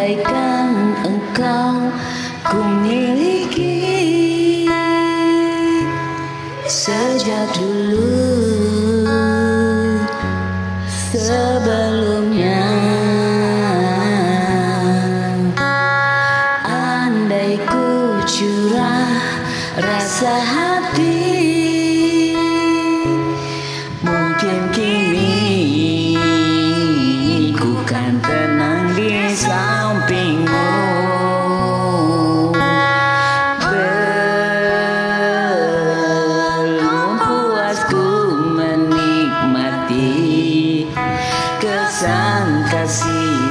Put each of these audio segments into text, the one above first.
Andaikan engkau ku miliki Sejak dulu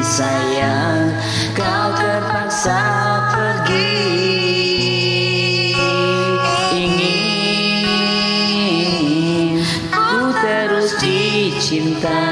sayang Kau terpaksa pergi. Ingin ku terus dicinta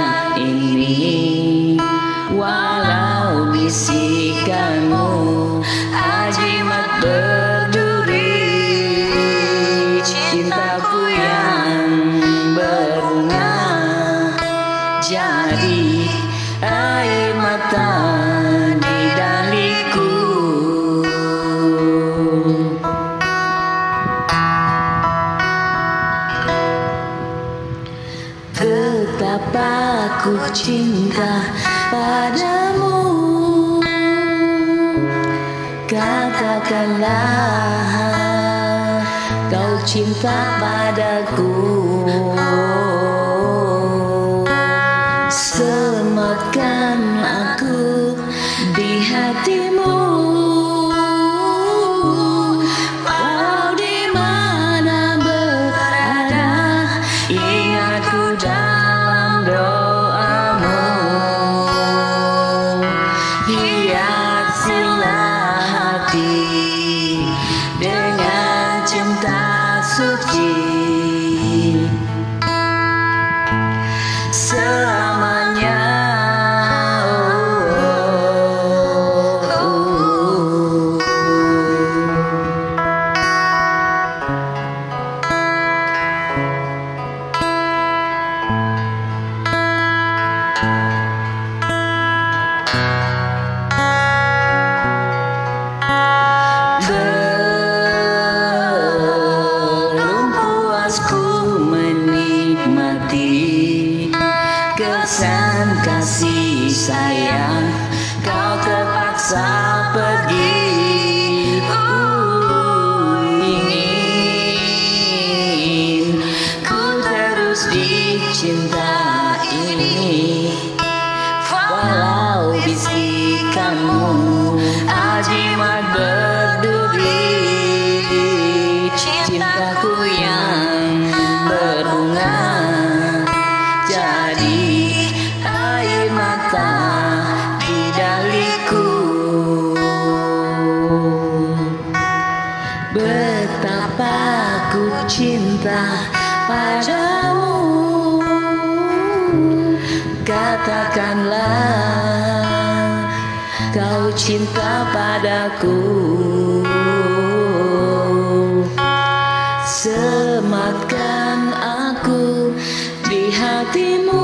Betapa ku cinta padamu. Katakanlah kau cinta padaku. Sematkan aku di hatimu sayang. Kau terpaksa pergi cinta padamu. Katakanlah kau cinta padaku. Sematkan aku di hatimu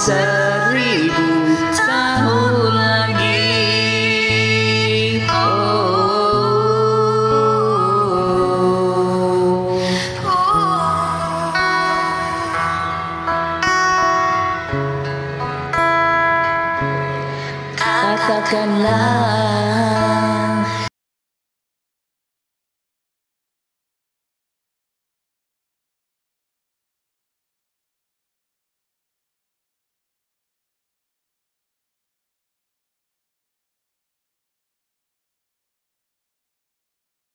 seribu tahun lagi oh, oh, oh. Katakanlah